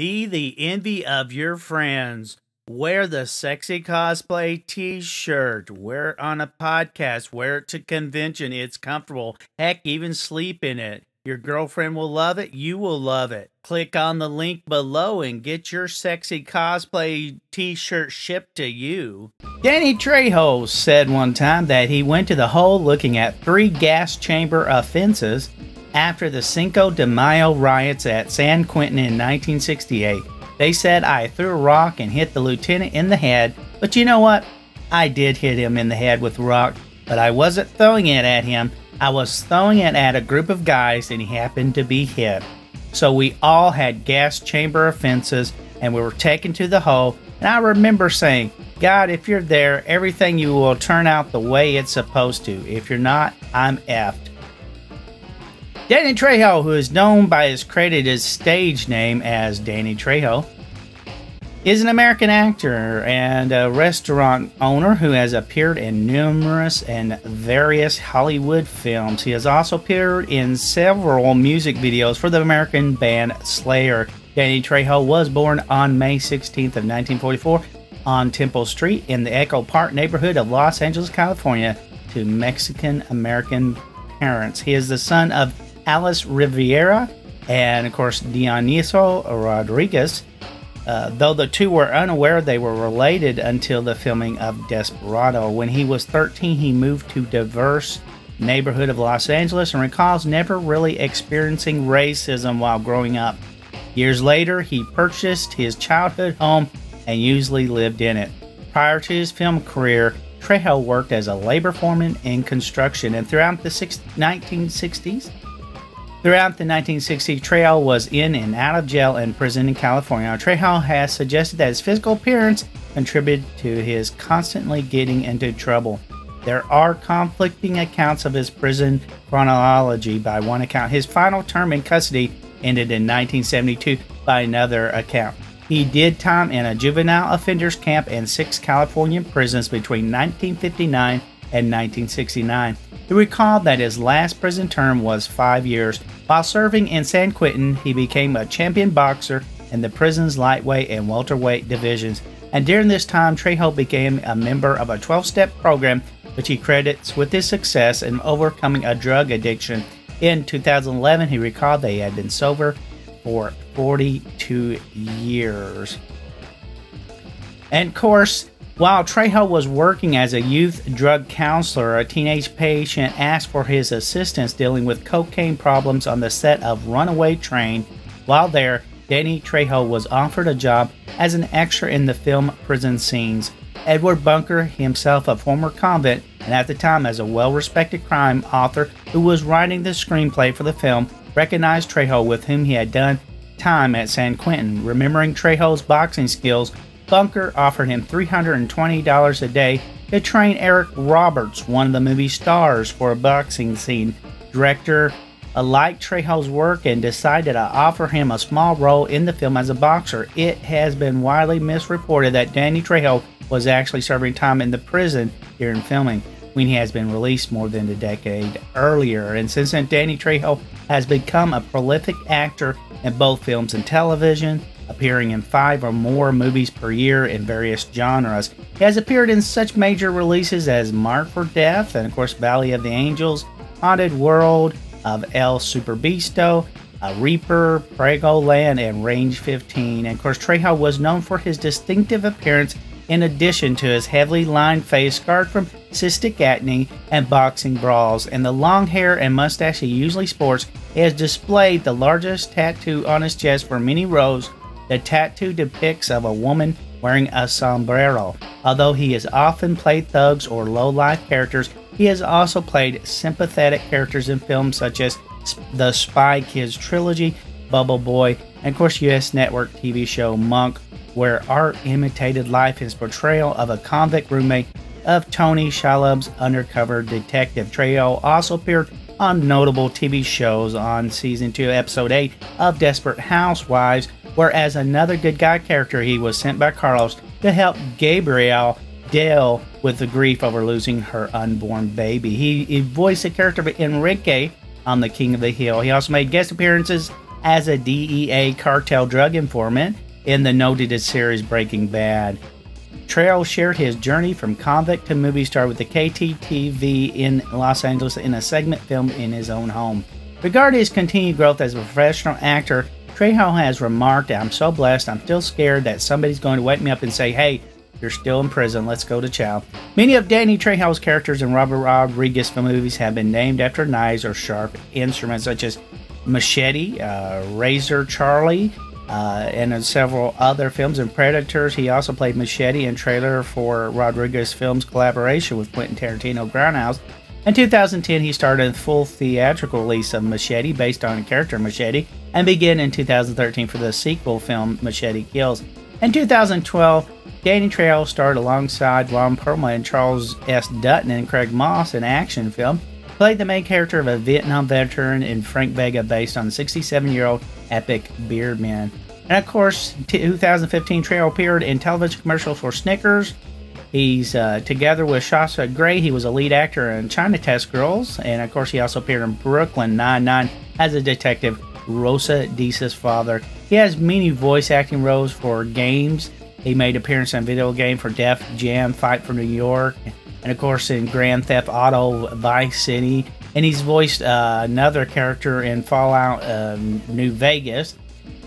Be the envy of your friends. Wear the sexy cosplay t shirt. Wear it on a podcast. Wear it to convention. It's comfortable. Heck, even sleep in it. Your girlfriend will love it. You will love it. Click on the link below and get your sexy cosplay t shirt shipped to you. Danny Trejo said one time that he went to the hole looking at three gas chamber offenses after the Cinco de Mayo riots at San Quentin in 1968. They said I threw a rock and hit the lieutenant in the head, but you know what? I did hit him in the head with a rock, but I wasn't throwing it at him. I was throwing it at a group of guys and he happened to be hit. So we all had gas chamber offenses and we were taken to the hole. And I remember saying, God, if you're there, everything you will turn out the way it's supposed to. If you're not, I'm effed. Danny Trejo, who is known by his credited stage name as Danny Trejo, is an American actor and a restaurant owner who has appeared in numerous and various Hollywood films. He has also appeared in several music videos for the American band Slayer. Danny Trejo was born on May 16th of 1944 on Temple Street in the Echo Park neighborhood of Los Angeles, California, to Mexican American parents. He is the son of Alice Riviera and, of course, Dioniso Rodriguez. Uh, though the two were unaware they were related until the filming of Desperado. When he was 13, he moved to diverse neighborhood of Los Angeles and recalls never really experiencing racism while growing up. Years later, he purchased his childhood home and usually lived in it. Prior to his film career, Trejo worked as a labor foreman in construction and throughout the 1960s, Throughout the 1960s, Trejo was in and out of jail and prison in California. Trejo has suggested that his physical appearance contributed to his constantly getting into trouble. There are conflicting accounts of his prison chronology. By one account, his final term in custody ended in 1972. By another account, he did time in a juvenile offenders camp and six California prisons between 1959 and 1969. He recalled that his last prison term was five years. While serving in San Quentin, he became a champion boxer in the prison's lightweight and welterweight divisions. And during this time, Trejo became a member of a 12 step program, which he credits with his success in overcoming a drug addiction. In 2011, he recalled that he had been sober for 42 years. And of course, while Trejo was working as a youth drug counselor, a teenage patient asked for his assistance dealing with cocaine problems on the set of Runaway Train. While there, Danny Trejo was offered a job as an extra in the film Prison Scenes. Edward Bunker, himself a former convict and at the time as a well respected crime author who was writing the screenplay for the film, recognized Trejo with whom he had done time at San Quentin. Remembering Trejo's boxing skills, Bunker offered him $320 a day to train Eric Roberts, one of the movie's stars, for a boxing scene. Director liked Trejo's work and decided to offer him a small role in the film as a boxer. It has been widely misreported that Danny Trejo was actually serving time in the prison during filming when he has been released more than a decade earlier. And since then, Danny Trejo has become a prolific actor in both films and television appearing in five or more movies per year in various genres. He has appeared in such major releases as Mark for Death and, of course, Valley of the Angels, Haunted World of El Superbeasto, a Reaper, Prego Land, and Range 15. And of course, Trejo was known for his distinctive appearance in addition to his heavily lined face scarred from cystic acne and boxing brawls, and the long hair and mustache he usually sports, he has displayed the largest tattoo on his chest for many rows the tattoo depicts of a woman wearing a sombrero. Although he has often played thugs or low-life characters, he has also played sympathetic characters in films such as the Spy Kids trilogy, Bubble Boy, and of course US network TV show Monk, where art imitated life his portrayal of a convict roommate of Tony Shalhoub's undercover detective. Trejo also appeared on notable TV shows on season 2, episode 8 of Desperate Housewives, whereas another good guy character he was sent by Carlos to help Gabrielle deal with the grief over losing her unborn baby. He, he voiced the character of Enrique on The King of the Hill. He also made guest appearances as a DEA cartel drug informant in the noted series Breaking Bad. Trejo shared his journey from convict to movie star with the KTTV in Los Angeles in a segment filmed in his own home. Regarding his continued growth as a professional actor, Trejo has remarked, I'm so blessed, I'm still scared that somebody's going to wake me up and say, hey, you're still in prison, let's go to chow. Many of Danny Trejo's characters in Robert Rodriguez movies have been named after knives or sharp instruments such as Machete, uh, Razor Charlie, uh, and in several other films. In Predators, he also played Machete in trailer for Rodriguez Films collaboration with Quentin Tarantino Grindhouse. In 2010, he started a full theatrical release of Machete based on the character Machete, and began in 2013 for the sequel film Machete Kills. In 2012, Danny Trejo starred alongside Ron Perlman and Charles S. Dutton and Craig Moss in action film, played the main character of a Vietnam veteran in Frank Vega based on the 67 year old epic Beardman. And of course, 2015 Trejo appeared in television commercials for Snickers. He's uh, together with Shasta Grey. He was a lead actor in China Test Girls, and of course, he also appeared in Brooklyn Nine-Nine as a detective, Rosa Diaz's father. He has many voice acting roles for games. He made appearance in video game for Def Jam Fight for New York, and of course in Grand Theft Auto Vice City. And he's voiced uh, another character in Fallout um, New Vegas.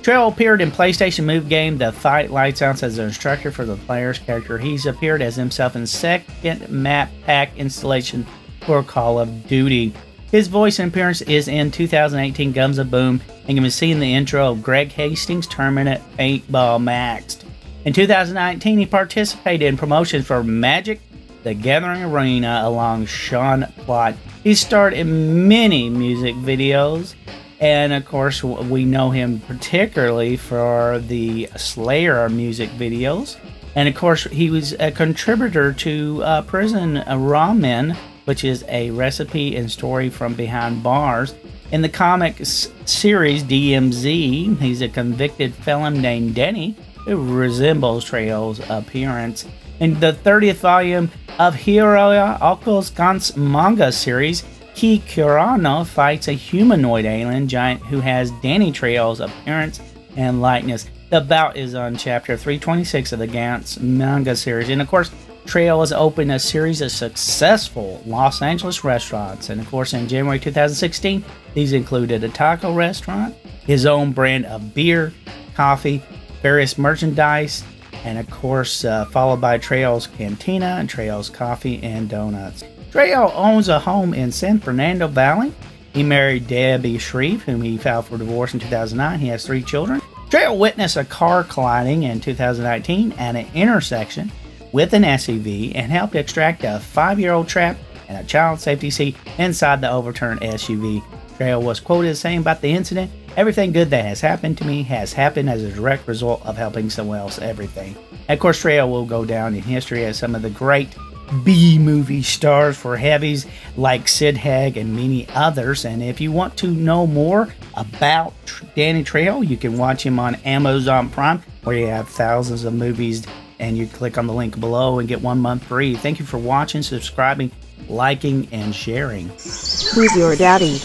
Trejo appeared in PlayStation Move game The Fight Lights Out as an instructor for the player's character. He's appeared as himself in second map pack installation for Call of Duty. His voice and appearance is in 2018 Guns of Boom and you can be seen in the intro of Greg Hastings' Tournament Paintball Maxed. In 2019, he participated in promotions for Magic the Gathering Arena along Sean Plott. He starred in many music videos, and of course, we know him particularly for the Slayer music videos. And of course, he was a contributor to uh, Prison Ramen, which is a recipe and story from behind bars. In the comic series DMZ, he's a convicted felon named Denny who resembles Trejo's appearance. In the 30th volume of Hiroya Oku's Gantz manga series, Kei Kurono fights a humanoid alien giant who has Danny Trejo's appearance and likeness. The bout is on chapter 326 of the Gantz manga series. And of course, Trejo has opened a series of successful Los Angeles restaurants. And of course, in January 2016, these included a taco restaurant, his own brand of beer, coffee, various merchandise, and of course, uh, followed by Trejo's Cantina and Trejo's Coffee and Donuts. Trejo owns a home in San Fernando Valley. He married Debbie Shreve, whom he filed for divorce in 2009. He has three children. Trejo witnessed a car colliding in 2019 at an intersection with an SUV and helped extract a five year old trap and a child safety seat inside the overturned SUV. Trejo was quoted as saying about the incident Everything good that has happened to me has happened as a direct result of helping someone else. Everything. And of course, Trejo will go down in history as some of the great B movie stars for heavies like Sid Haig and many others. And if you want to know more about Danny Trejo, you can watch him on Amazon Prime, where you have thousands of movies. And you click on the link below and get one month free. Thank you for watching, subscribing, liking, and sharing. Who's your daddy?